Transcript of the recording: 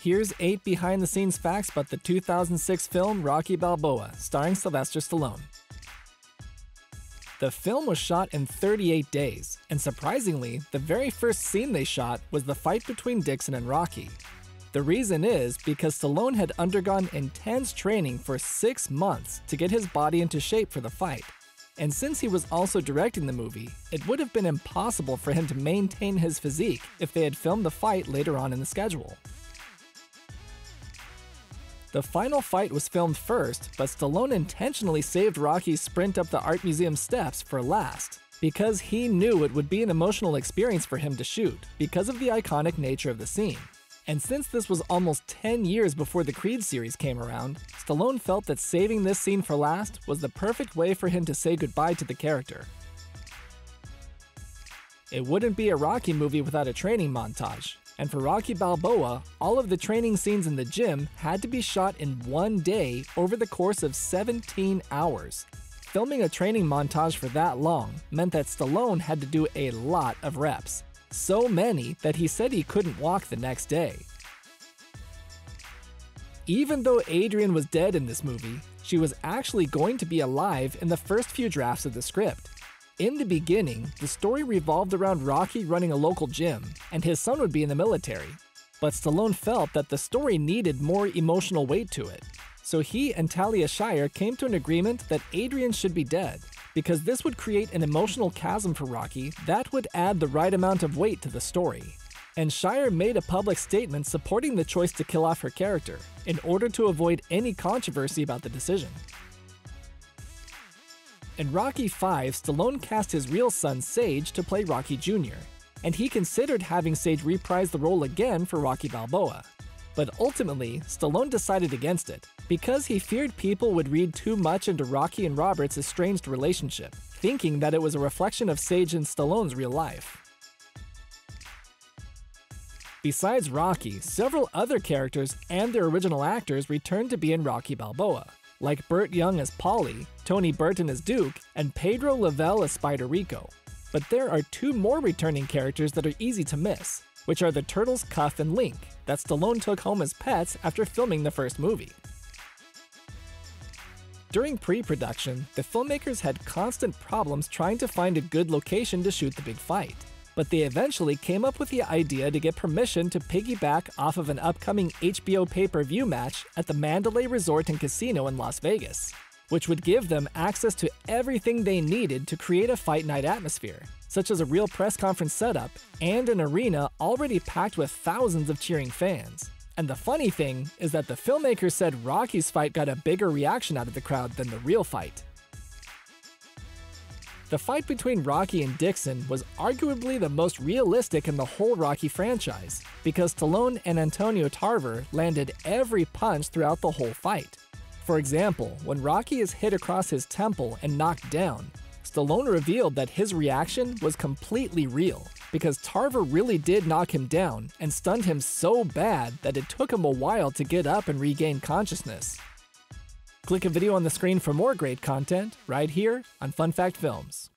Here's 8 behind the scenes facts about the 2006 film Rocky Balboa, starring Sylvester Stallone. The film was shot in 38 days, and surprisingly, the very first scene they shot was the fight between Dixon and Rocky. The reason is because Stallone had undergone intense training for six months to get his body into shape for the fight. And since he was also directing the movie, it would have been impossible for him to maintain his physique if they had filmed the fight later on in the schedule. The final fight was filmed first, but Stallone intentionally saved Rocky's sprint up the art museum steps for last, because he knew it would be an emotional experience for him to shoot, because of the iconic nature of the scene. And since this was almost 10 years before the Creed series came around, Stallone felt that saving this scene for last was the perfect way for him to say goodbye to the character. It wouldn't be a Rocky movie without a training montage, and for Rocky Balboa, all of the training scenes in the gym had to be shot in one day over the course of 17 hours. Filming a training montage for that long meant that Stallone had to do a lot of reps. So many that he said he couldn't walk the next day. Even though Adrian was dead in this movie, she was actually going to be alive in the first few drafts of the script. In the beginning, the story revolved around Rocky running a local gym, and his son would be in the military. But Stallone felt that the story needed more emotional weight to it. So he and Talia Shire came to an agreement that Adrian should be dead, because this would create an emotional chasm for Rocky that would add the right amount of weight to the story. And Shire made a public statement supporting the choice to kill off her character, in order to avoid any controversy about the decision. In Rocky V, Stallone cast his real son Sage to play Rocky Jr., and he considered having Sage reprise the role again for Rocky Balboa. But ultimately, Stallone decided against it, because he feared people would read too much into Rocky and Robert's estranged relationship, thinking that it was a reflection of Sage and Stallone's real life. Besides Rocky, several other characters and their original actors returned to be in Rocky Balboa, like Burt Young as Paulie, Tony Burton as Duke, and Pedro Lovell as Spider Rico. But there are two more returning characters that are easy to miss, which are the turtles Cuff and Link, that Stallone took home as pets after filming the first movie. During pre-production, the filmmakers had constant problems trying to find a good location to shoot the big fight, but they eventually came up with the idea to get permission to piggyback off of an upcoming HBO pay-per-view match at the Mandalay Resort and Casino in Las Vegas, which would give them access to everything they needed to create a fight night atmosphere, such as a real press conference setup and an arena already packed with thousands of cheering fans. And the funny thing is that the filmmakers said Rocky's fight got a bigger reaction out of the crowd than the real fight. The fight between Rocky and Dixon was arguably the most realistic in the whole Rocky franchise, because Stallone and Antonio Tarver landed every punch throughout the whole fight. For example, when Rocky is hit across his temple and knocked down, Stallone revealed that his reaction was completely real, because Tarver really did knock him down and stunned him so bad that it took him a while to get up and regain consciousness. Click a video on the screen for more great content right here on Fun Fact Films.